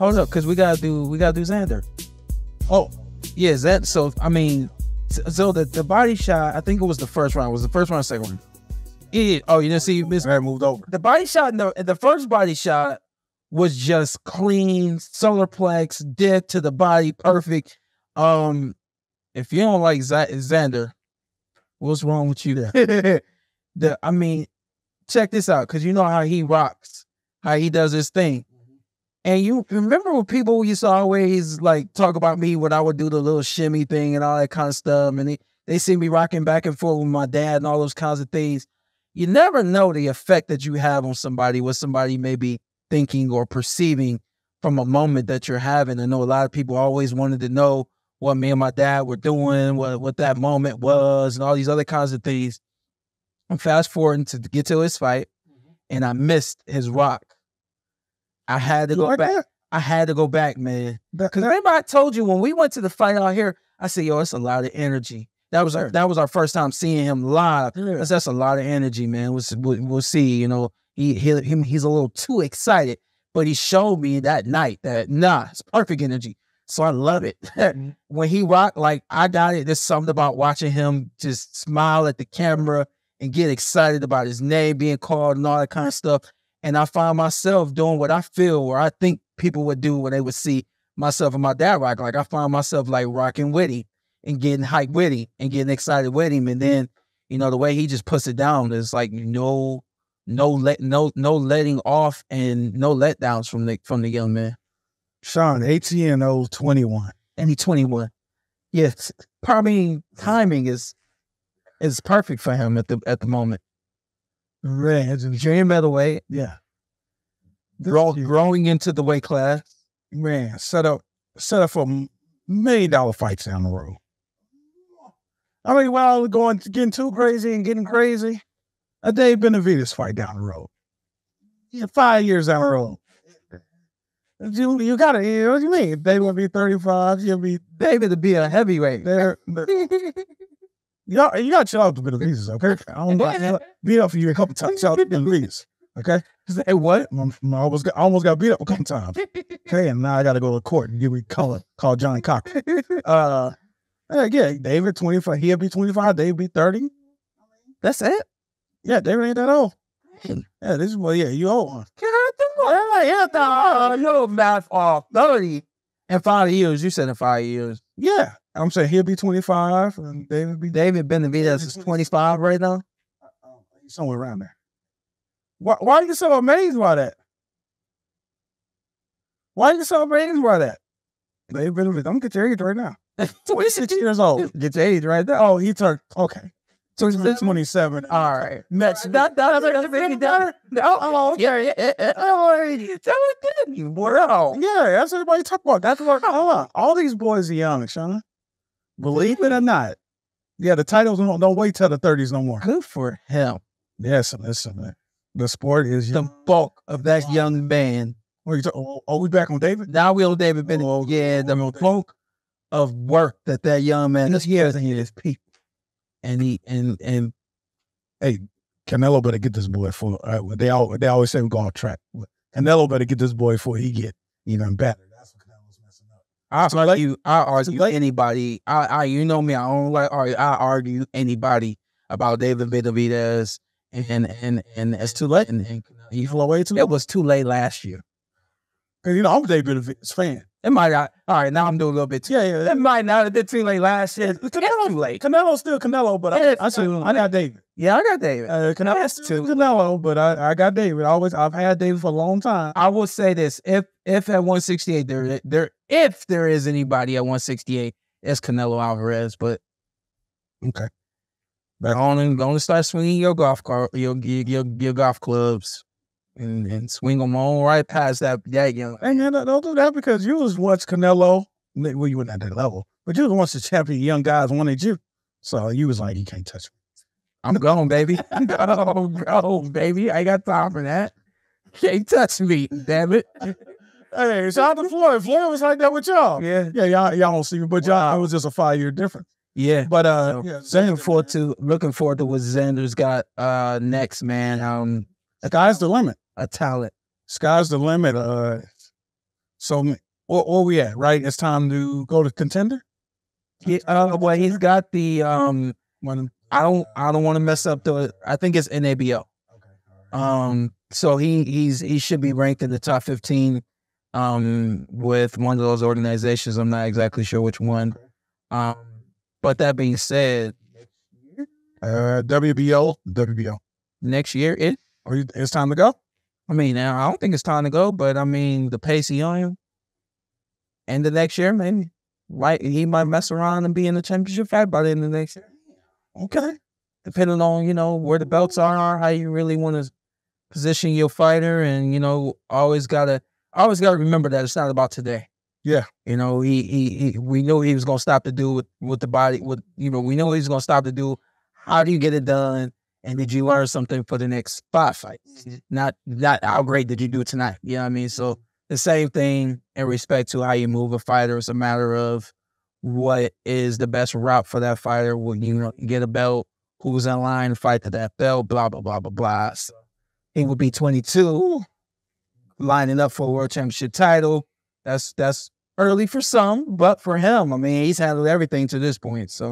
hold up, because we gotta do we gotta do Xander. Oh, Yeah, that so I mean, so- the the body shot. I think it was the first round. Was the first round, or second round? Yeah. Oh, you didn't see Miss I moved over. the body shot. In the the first body shot was just clean solar plex, dead to the body, perfect. Um, if you don't like Z- Xander, what's wrong with you there? the I mean, check this out, because you know how he rocks, how he does his thing. And you remember when people used to always like talk about me when I would do the little shimmy thing and all that kind of stuff, and they, they see me rocking back and forth with my dad and all those kinds of things. You never know the effect that you have on somebody, what somebody may be thinking or perceiving from a moment that you're having. I know a lot of people always wanted to know what me and my dad were doing, what what that moment was, and all these other kinds of things. I'm fast forwarding to get to his fight, mm-hmm. and I missed his rock. I had to You go back. I had to go back, man. Because remember, I told you when we went to the fight out here, I said, "Yo, it's a lot of energy." That was our that was our first time seeing him live. That's, that's a lot of energy, man. We'll, we'll, we'll see. You know, he, he him he's a little too excited, but he showed me that night that nah, it's perfect energy. So I love it. when he rocked, like I got it. There's something about watching him just smile at the camera and get excited about his name being called and all that kind of stuff. And I find myself doing what I feel or I think people would do when they would see myself and my dad rock. Like I find myself like rocking with him and getting hyped with him and getting excited with him. And mm-hmm. then, you know, the way he just puts it down is like no, no let no no letting off and no letdowns from the from the young man. Shawn, ATNO 21. And he's 21. Yes. Probably timing is is perfect for him at the at the moment. Just- Junior middleweight, yeah. Grow, growing into the weight class. man, set up set up for million dollar fights down the road. I mean, while going getting too crazy and getting crazy, a Dave Benavidez fight down the road. Yeah, five years down the road. You, you gotta, you know what you mean? They will be 35, you'll be David to be a heavyweight. there. You got, you got to chill out with the Benavidez, okay? I don't got beat up for you a couple times. Chill out with Benavidez, okay? Say what? I'm- I almost got, I almost got beat up a couple times. Okay, and now I got to go to court and get me call call Johnnie Cochran. Uh, uh, yeah, David twenty five. He'll be twenty five. David be thirty. That's it. Yeah, David ain't that old. Yeah, this is well. Yeah, you old. Huh? Yeah, yeah, no, no math off. 30. In five years. You said in five years. Yeah, I'm saying he'll be twenty five, and David be David Benavidez is 25 right now. Uh-uh, somewhere around there. Why? Why are you so amazed by that? Why are you so amazed by that? David Benavidez. I'm get your age right now. Twenty six years old. Get your age right there. Oh, he turned okay. So it's Twenty seven. All right. Next. That, that, that, that, that, no, oh, yeah, yeah. Oh, that was good. Wow. Yeah, that's what everybody talk about. That's what hold on. all these boys are young, Shauna. Believe it or not. Yeah, the titles don't, don't wait till the thirties no more. Good for him. Yes, listen, man. The sport is The bulk of that young man. What you talk- oh, oh, we back on David? Now we on David Bennett. Oh, yeah, the bulk of work that that young man is putting in his people. And he and and hey, Canelo better get this boy for uh, they all they always say we go off track. Canelo better get this boy before he get even better. That's what Canelo's messing up. I late. argue, I argue late. anybody. I, I, you know me. I don't like argue. I argue anybody about David Benavidez, and and and it's too late. And, and He flew away too. it was too late last year. Cause you know I'm a David Benavidez fan. It might not. All right, now I'm doing a little bit too. Yeah, yeah. It might not have been too late last year. It's too late. Canelo's still Canelo, but I, I, still, I got David. Yeah, I got David. Uh, Canelo's still Canelo, but I, I got David. I always I've had David for a long time. I will say this: if if at 168 there there if there is anybody at 168, it's Canelo Alvarez. But Okay. But only only start swinging your golf car, your your your, your golf clubs, and, and swing them on right past that that young. And uh, don't do that because you was once Canelo. Well, you weren't at that level, but you was once the champion. Young guys wanted you, so you was like, you can't touch me. I'm gone, baby. I'm gone, gone, baby. I got time for that. Can't touch me, damn it. Hey, shout out to Floyd. Floyd was like that with y'all. Yeah, Yeah, y'all, y'all don't see me, but y'all, it was just a five year difference. yeah. But uh, So, yeah, looking forward to looking forward to what Xander's got uh next, man. Um, sky's the limit. a talent. Sky's the limit. Uh, So where, where we at? Right, it's time to go to contender. He, uh, well, he's got the um. One, I don't. I don't want to mess up the. I think it's NABO. Um. So he he's he should be ranked in the top fifteen. Um, with one of those organizations. I'm not exactly sure which one. Um. But that being said, uh, WBO, WBO. next year it. Are you, it's time to go. I mean, I don't think it's time to go, but I mean, the pace he on him, end of next year, maybe. Right, he might mess around and be in the championship fight by the end of next year. Okay. depending on you know where the belts are, how you really want to position your fighter, and you know always gotta always gotta remember that it's not about today. Yeah. you know he he, he we knew he was gonna stop to do with with the body with you know we know he's gonna stop to do. How do you get it done? And did you learn something for the next five fights? Mm. Not not how great did you do tonight? You know what I mean? So mm-hmm. the same thing in respect to how you move a fighter. It's a matter of what is the best route for that fighter. When you know, get a belt, who's in line to fight to that belt, blah, blah, blah, blah, blah. So he would be 22, lining up for a world championship title. That's that's early for some, but for him, I mean, he's handled everything to this point. So